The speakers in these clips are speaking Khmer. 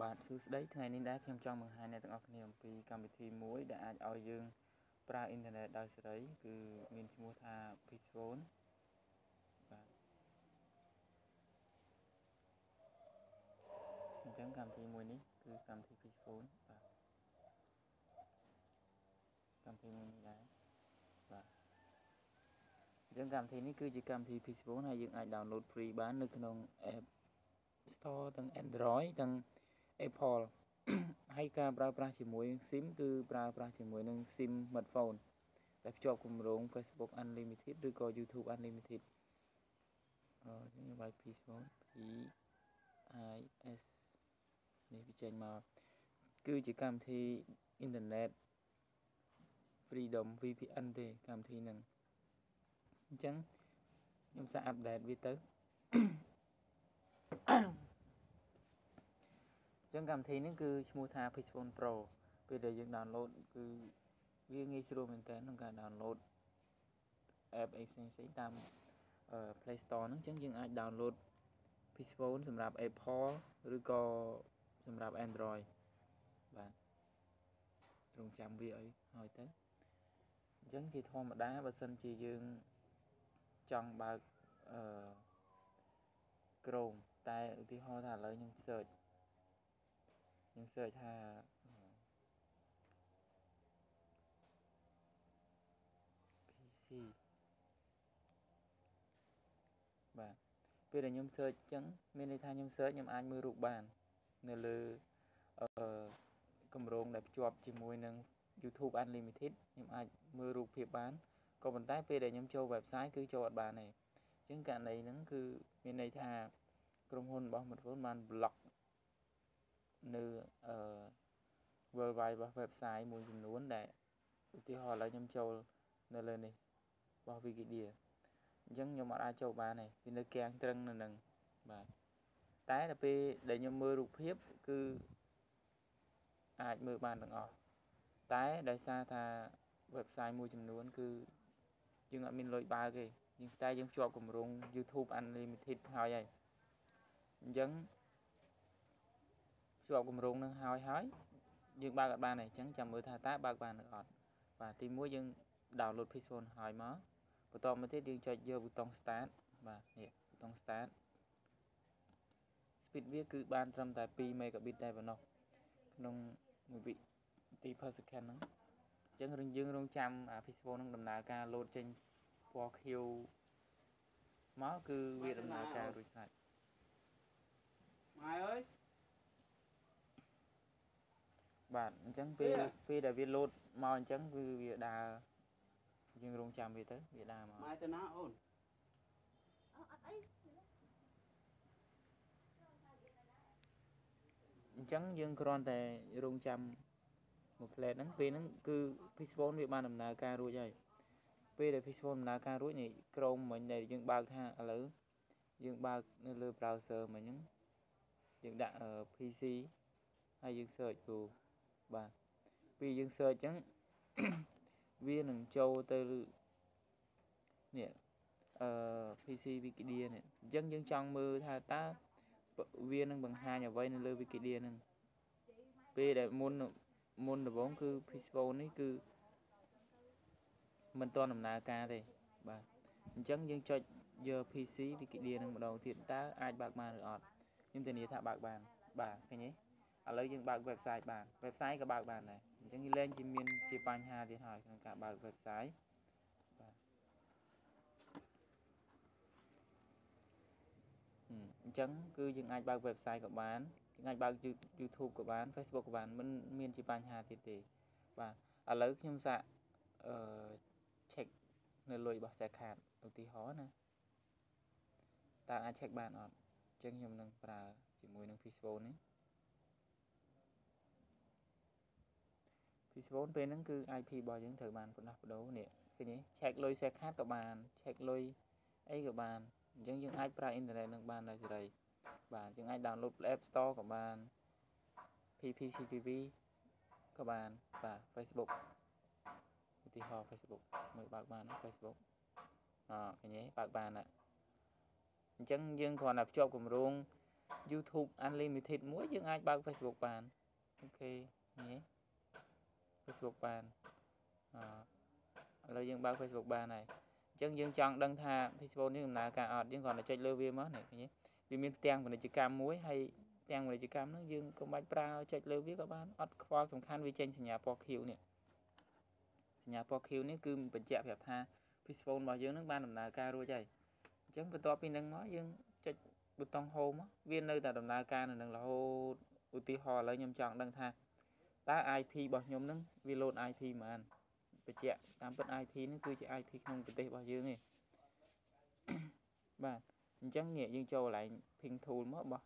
បាទសួស្តីថ្ងៃនេះដែរខ្ញុំចង់បង្ហាញអ្នកទាំងអស់គ្នាអំពីកម្មវិធីមួយដែលអាចឲ្យយើងប្រើអ៊ីនធឺណិតដោយសេរីគឺមានឈ្មោះថា Peacefone បាទអញ្ចឹងកម្មវិធីមួយនេះគឺកម្មវិធី Peacefone បាទកម្មវិធីមួយនេះដែរបាទអញ្ចឹងកម្មវិធីនេះគឺជាកម្មវិធី Peacefone ហើយយើងអាច download free បាននៅក្នុង App Store ទាំង Android ទាំង Apple ហើយការប្រើប្រាស់ជាមួយ SIM គឺប្រើប្រាស់ជាមួយនឹង SIM smartphone ដែលភ្ជាប់គម្រោង Facebook Unlimited ឬក៏ YouTube Unlimited អឺនេះវាយ Peacefone P I S នេះវាចេញមកគឺជាកម្មវិធីអ៊ីនធឺណិត Freedom VPN ទេកម្មវិធីហ្នឹងអញ្ចឹងខ្ញុំសាកអាប់ដេតវាទៅ ចឹងកម្មវិធីនេះគឺឈ្មោះថា Pixphone Pro ពេលដែលយើង download គឺវាងាយស្រួលមែនតើក្នុងការ download app អីផ្សេងផ្សេងតាម Play Store ហ្នឹងចឹងយើងអាច download Pixphone សម្រាប់ Apple ឬក៏សម្រាប់ Android បាទត្រង់ចាំវាអីហើយទៅអញ្ចឹងជាធម្មតាបើសិនជាយើងចង់បើកអឺ Chrome តែឧទាហរណ៍ថាឥឡូវខ្ញុំ search ខ្ញុំ search ថា PC បាទពេលដែលខ្ញុំ search អញ្ចឹងមានន័យថាខ្ញុំ search ខ្ញុំអាចមើលរូបបាន នៅលើអឺគម្រោងដែលភ្ជាប់ជាមួយនឹង YouTube Unlimited ខ្ញុំអាចមើលរូបភាពបានក៏ប៉ុន្តែពេលដែលខ្ញុំចូល website គឺចូលអត់បានទេអញ្ចឹងករណីហ្នឹងគឺមានន័យថាក្រុមហ៊ុនរបស់ smartphone បាន block នៅអឺ worldwide របស់ website មួយចំនួនដែលឧទាហរណ៍ឥឡូវខ្ញុំចូលនៅលើនេះរបស់ Wikipedia អញ្ចឹងខ្ញុំអត់អាចចូលបានទេវានៅគាំងត្រឹងនៅនឹងបាទតែដល់ពេលដែលខ្ញុំមើលរូបភាពគឺអាចមើលបានទាំងអស់តែដោយសារថា website មួយចំនួន គឺយើងអត់មានលុយបើកទេយើងតែយើងភ្ជាប់គម្រោង YouTube Unlimited ហើយហើយអញ្ចឹង ជាប់គម្រោងនឹងហើយហើយយើងបើកអត់បានទេអញ្ចឹងចាំមើលថាតើបើកបានឬអត់បាទទី1យើង download Pixel ហើយមកបន្តមកទៀតយើងចុចយកប៊ូតុង start បាទនេះប៊ូតុង start speed វាគឺបានត្រឹមតែ2 megabit តែប៉ុណ្ណោះក្នុង1វិនាទី per second ហ្នឹងអញ្ចឹងរឿងយើងរងចាំអា Pixel ហ្នឹងដំណើរការ load ចេញពណ៌ខៀវមកគឺវាដំណើរការរួចស្រេចម៉ែអើយ បាទអញ្ចឹងពេលពេលដែលវាលោតមកអញ្ចឹងគឺវាដើរយើងរងចាំវាទៅវាដើរមកម៉ែទៅណាអូនអត់អីអញ្ចឹងយើងគ្រាន់តែរងចាំមួយផ្លែតហ្នឹងពេលហ្នឹងគឺ Pixphone វាបានដំណើរការរួចហើយពេលដែល Pixphone ដំណើរការរួចនេះក្រុមមិញដែលយើងបើកថាឥឡូវយើងបើកនៅលើ browser មិញហ្នឹងយើងដាក់ PC ហើយយើង search Google បាទពេលយើង search អញ្ចឹងវានឹងចូលទៅនេះអឺ PC Wikipedia នេះអញ្ចឹងយើងចង់មើលថាតើវានឹងបង្ហាញអ្វីនៅលើ Wikipedia ហ្នឹងពេលដែលមុនមុនដំបូងគឺ Pixphone នេះគឺមិនទាន់ដំណើរការទេបាទអញ្ចឹងយើងចុចយក PC Wikipedia នឹងម្ដងទៀតតើអាចបើកបានឬអត់ខ្ញុំធានាថាបើកបានបាទឃើញទេ ឥឡូវយើងបើក website បាន website ក៏បើកបានដែរអញ្ចឹងលែងជាមានជាបញ្ហាទៀតហើយក្នុងការបើក website បាទអញ្ចឹងគឺយើងអាចបើក website ក៏បានយើងអាចបើក YouTube ក៏បាន Facebook ក៏បានមិនមានជាបញ្ហាទៀតទេបាទឥឡូវខ្ញុំសាកអឺ check នៅលុយរបស់ Stack Card ឧទាហរណ៍ណាតើអាច check បានអត់អញ្ចឹងខ្ញុំនឹងប្រើជាមួយនឹង Facebook នេះ Pixphone ពេលហ្នឹងគឺ IP របស់យើងត្រូវបានផ្ដោះបដូរនេះឃើញទេ check លុយ share card ក៏បាន check លុយអីក៏បានអញ្ចឹងយើងអាចប្រើអ៊ីនធឺណិតនឹងបានដោយសេរីបាទយើងអាច download App Store ក៏បាន PPCTV ក៏បានបាទ Facebook ឧទាហរណ៍ Facebook មើលបើកបាន Facebook អឃើញទេបើកបានអញ្ចឹងយើងគ្រាន់តែភ្ជាប់គម្រោង YouTube unlimited មួយយើងអាចបើក Facebook បានអូខេនេះ Facebook បានអឥឡូវយើងបើក Facebook បានហើយអញ្ចឹងយើងចង់ដឹងថា Facebook នេះដំណើរការអត់យើងគ្រាន់តែចុចលើវាមកនេះឃើញទេវាមានផ្ទាំងពាណិជ្ជកម្មមួយហើយផ្ទាំងពាណិជ្ជកម្មហ្នឹងយើងកុំបាច់ប្រើចុចលើវាក៏បានអត់ខ្វល់សំខាន់វាចេញសញ្ញាពណ៌ខៀវនេះសញ្ញាពណ៌ខៀវនេះគឺបញ្ជាក់ប្រាប់ថា Facebook របស់យើងនឹងបានដំណើរការរួចហើយអញ្ចឹងបន្ទាប់ពីនឹងមកយើងចុចប៊ូតុង Home វានៅតែដំណើរការនៅនឹងរហូតឧទាហរណ៍ឥឡូវខ្ញុំចង់ដឹងថា តើ IP របស់ខ្ញុំនឹងវា load IP ប៉ុន្មានបញ្ជាក់តាមពិត IP នេះគឺជា IP ក្នុងប្រទេសរបស់យើងទេបាទអញ្ចឹងនេះយើងចូលកន្លែង ping tool មកបោះ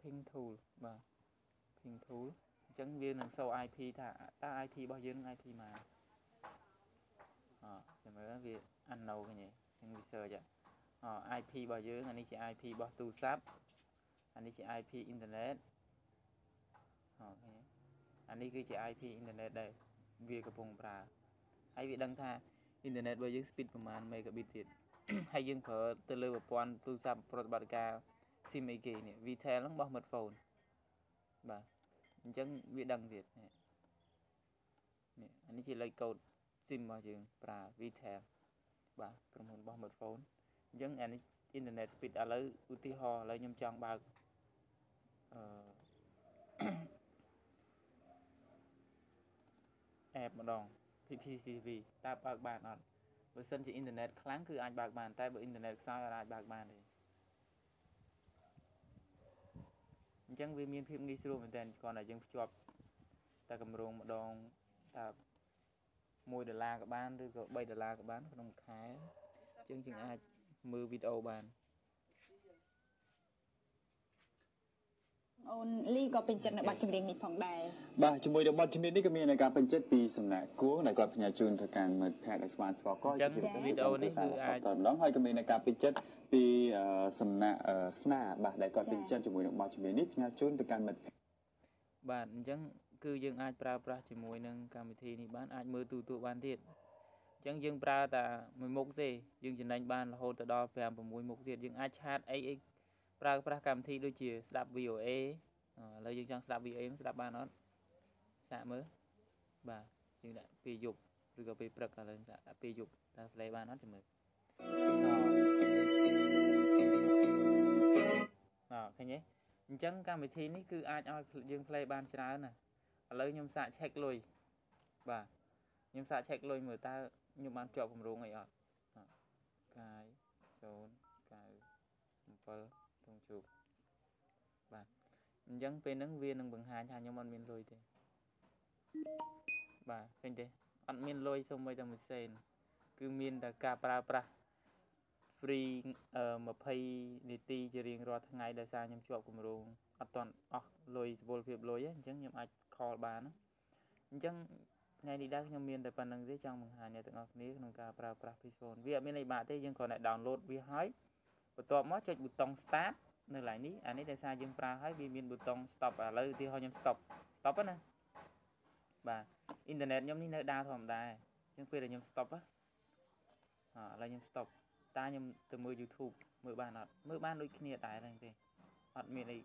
ping tool បាទ ping tool អញ្ចឹងវានឹងសូ IP ថាតើ IP របស់យើងនឹង IP មកអចាំមើលវា unknown ឃើញទេអញ្ចឹងវា search អ IP របស់យើងអានេះជា IP របស់ទូរស័ព្ទអានេះជា IP អ៊ីនធឺណិត អូឃើញអានេះគឺជា IP អ៊ីនធឺណិតដែរវាកំពុងប្រើហើយវាដឹងថាអ៊ីនធឺណិតរបស់យើង speed ប្រហែល megabit ទៀតហើយយើងប្រើទៅលើប្រព័ន្ធទូរស័ព្ទប្រតិបត្តិការ SIM អីគេនេះ Vitel ហ្នឹងបោះ smartphone បាទអញ្ចឹងវាដឹងទៀតនេះអានេះជាលេខកូដ SIM របស់យើងប្រើ Vitel បាទក្រុមហ៊ុនបោះ smartphone អញ្ចឹងអានេះ internet speed ឥឡូវឧទាហរណ៍ឥឡូវខ្ញុំចង់បើកអឺ app ម្ដង PPTV តើបើកបានអត់បើសិនជាអ៊ីនធឺណិតខ្លាំងគឺអាចបើកបានតែបើអ៊ីនធឺណិតខ្សោយអាចបើកបានទេអញ្ចឹងវាមានភាពងាយស្រួលមែនតើគ្រាន់តែយើងភ្ជាប់តែកម្រងម្ដងតើ1ដុល្លារក៏បានឬក៏3ដុល្លារក៏បានក្នុងមួយខែជាងជាងអាចមើលវីដេអូបាន អូនលីក៏ពេញចិត្តនៅបទចម្រៀងនេះផងដែរបាទជាមួយនឹងបទចម្រៀងនេះក៏មានការពេញចិត្តពីសំណាក់គួរដែលគាត់ផ្ញើជូនទៅកាន់មិត្តភ័ក្តិដែលស្វានស្គាល់គាត់ជាវីដេអូនេះគឺអាចតម្ដងហើយក៏មានការពេញចិត្តពីសំណាក់ស្នាបាទដែលគាត់ពេញចិត្តជាមួយនឹងបទចម្រៀងនេះផ្ញើជូនទៅកាន់មិត្តភ័ក្តិបាទអញ្ចឹងគឺយើងអាចប្រើប្រាស់ជាមួយនឹងកម្មវិធីនេះបានអាចមើលទូទួលបានទៀតអញ្ចឹងយើងប្រើតែមួយមុខទេយើងចំណេញបានរហូតទៅដល់5 6មុខទៀតយើងអាចឆាតអីអី ប្រើប្រាស់កម្មវិធីដូចជាស្ដាប់ VOA ឥឡូវយើងចង់ស្ដាប់ VOA ស្ដាប់បានអត់សាកមើលបាទយើងដាក់ពេលយប់ឬក៏ពេលព្រឹកឥឡូវដាក់ពេលយប់តើ play បានអត់ចាំមើលអឃើញទេអញ្ចឹងកម្មវិធីនេះគឺអាចឲ្យយើង play បានច្រើនណាឥឡូវខ្ញុំសាក check លុយបាទខ្ញុំសាក check លុយមើលតើខ្ញុំបានជាប់គម្រោងអីអត់កាយ 097ទងជោគបាទអញ្ចឹងពេលហ្នឹងវានឹងបង្ហាញថាខ្ញុំអត់មានលុយទេបាទឃើញទេអត់មានលុយសូម្បីតែមួយសេនគឺមានតែការប្រើប្រាស់ free 20នាទីជារៀងរាល់ថ្ងៃដោយសារខ្ញុំជាប់គម្រោងអត់ទាន់អស់លុយសុពលភាពលុយអញ្ចឹងខ្ញុំអាច call បានអញ្ចឹងថ្ងៃនេះដែរខ្ញុំមានតែប៉ុណ្្នឹងទេចង់បង្ហាញអ្នកទាំងអស់គ្នាក្នុងការប្រើប្រាស់ Peaceful វាអត់មានអីបាក់ទេយើងគ្រាន់តែ download វាហើយ បន្ទាប់មកចុចប៊ូតុង start នៅកន្លែងនេះអានេះដោយសារយើងប្រើហើយវាមានប៊ូតុង stop ឥឡូវឧទាហរណ៍ខ្ញុំ stop stop ណាបាទអ៊ីនធឺណិតខ្ញុំនេះនៅដើរធម្មតាអញ្ចឹងពេលដែលខ្ញុំ stop អឥឡូវខ្ញុំ stop តាខ្ញុំទៅមើល YouTube មើលបានអត់មើលបានដូចគ្នាដែរហ្នឹងទេអត់មានអី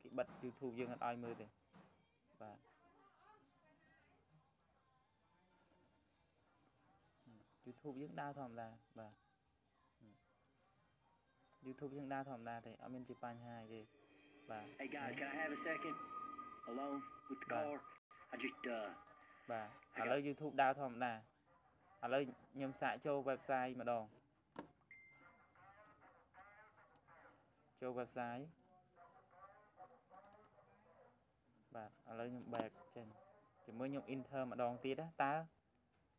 គេបិទ YouTube យើងអត់ឲ្យមើលទេបាទ YouTube យើងដើរធម្មតាបាទ YouTube យើងដើរធម្មតាទេអត់មានជាបញ្ហាទេបាទ Hey guys can I have a second alone with the car I just uh បាទឥឡូវ YouTube ដើរធម្មតាឥឡូវខ្ញុំសាកចូល website ម្ដងចូល website បាទឥឡូវខ្ញុំ back ចេញជាមួយខ្ញុំ enter ម្ដងទៀតតើ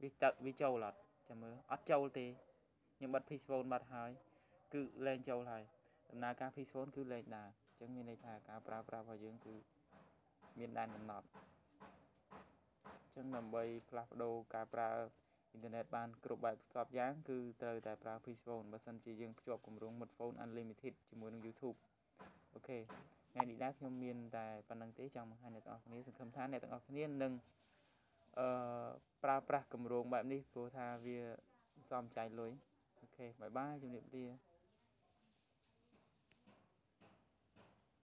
វាទឹកវាចូលអត់ចាំមើលអត់ចូលទេខ្ញុំបិទ peaceful បាត់ហើយ គឺលែងចូលហើយដំណើរការ peaceful គឺលែងដើរអញ្ចឹងមានន័យថាការប្រើប្រាស់របស់យើងគឺមានដែនកំណត់អញ្ចឹងដើម្បីផ្លាស់ប្ដូរការប្រើអ៊ីនធឺណិតបានគ្រប់បែបសព្វយ៉ាងគឺត្រូវតែប្រើ Psiphon បើសិនជាយើងភ្ជាប់គម្រោង smartphone unlimited ជាមួយនឹង YouTube អូខេថ្ងៃនេះដែរខ្ញុំមានតែប៉ុណ្្នឹងទេចង់បង្ហាញអ្នកទាំងអស់គ្នាសង្ឃឹមថាអ្នកទាំងអស់គ្នានឹងអឺប្រើប្រាស់គម្រោងបែបនេះព្រោះថាវាសមចៃលុយអូខេ bye bye ជំរាបលា